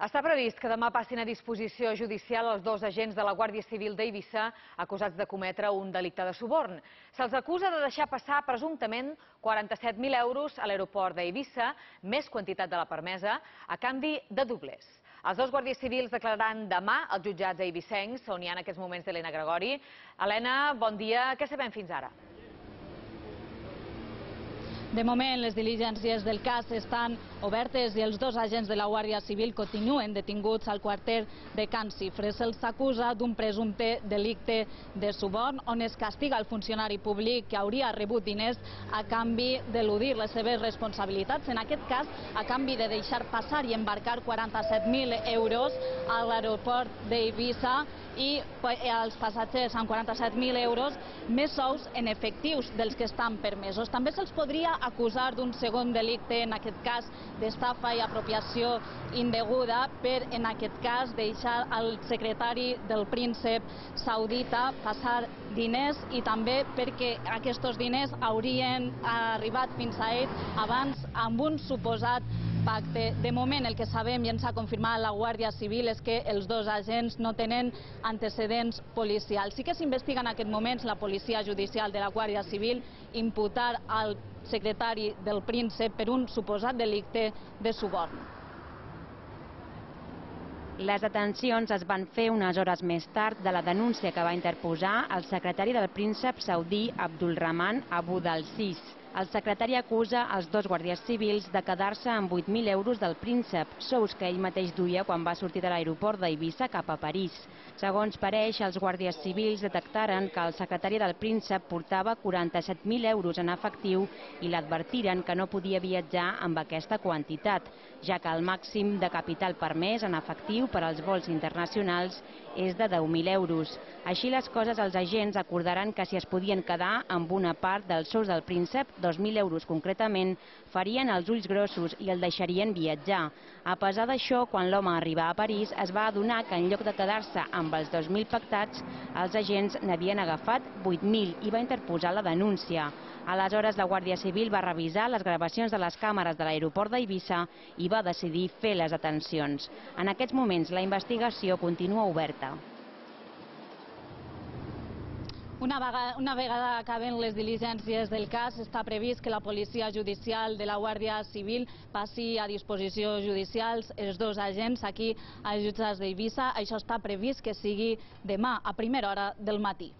Està previst que demà passin a disposició judicial els dos agents de la Guàrdia Civil d'Eivissa acusats de cometre un delicte de suborn. Se'ls acusa de deixar passar presumptament 47.000 euros a l'aeroport d'Eivissa, més quantitat de la permesa, a canvi de doblers. Els dos guàrdies civils declararan demà als jutjats eivissencs, on hi ha en aquests moments Helena Gregori. Helena, bon dia. Què sabem fins ara? De moment, les diligències del cas estan obertes i els dos agents de la Guàrdia Civil continuen detinguts al quarter de Can Cifres. Se'ls acusa d'un presumpte delicte de suborn on es castiga el funcionari públic que hauria rebut diners a canvi d'eludir les seves responsabilitats. En aquest cas, a canvi de deixar passar i embarcar 47.000 euros a l'aeroport d'Eivissa i als passatgers amb 47.000 euros més sous en efectius dels que estan permesos. També se'ls podria acusar d'un segon delicte, en aquest cas d'estafa i apropiació indeguda, per, en aquest cas, deixar al secretari del príncep saudita passar diners i també perquè aquests diners haurien arribat fins a ell abans amb un suposat pacte. De moment el que sabem i ens ha confirmat la Guàrdia Civil és que els dos agents no tenen antecedents policials. Sí que s'investiga en aquest moments la policia judicial de la Guàrdia Civil imputar al secretari del príncep per un suposat delicte de suborn. Les detencions es van fer unes hores més tard de la denúncia que va interposar el secretari del príncep saudí Abdulrahman Abu Dalsis. El secretari acusa els dos guàrdies civils de quedar-se amb 8.000 euros del príncep, sous que ell mateix duia quan va sortir de l'aeroport d'Eivissa cap a París. Segons pareix, els guàrdies civils detectaren que el secretari del príncep portava 47.000 euros en efectiu i l'advertiren que no podia viatjar amb aquesta quantitat, ja que el màxim de capital permès en efectiu per als vols internacionals és de 10.000 euros. Així les coses, els agents acordaran que si es podien quedar amb una part dels sous del príncep 2.000 euros concretament, farien els ulls grossos i el deixarien viatjar. A pesar d'això, quan l'home arriba a París, es va adonar que en lloc de quedar-se amb els 2.000 pactats, els agents n'havien agafat 8.000 i va interposar la denúncia. Aleshores, la Guàrdia Civil va revisar les gravacions de les càmeres de l'aeroport d'Eivissa i va decidir fer les atencions. En aquests moments, la investigació continua oberta. Una vegada, una vegada acaben les diligències del cas, està previst que la policia judicial de la Guàrdia Civil passi a disposició judicials els dos agents aquí als jutjats d'Eivissa. Això està previst que sigui demà a primera hora del matí.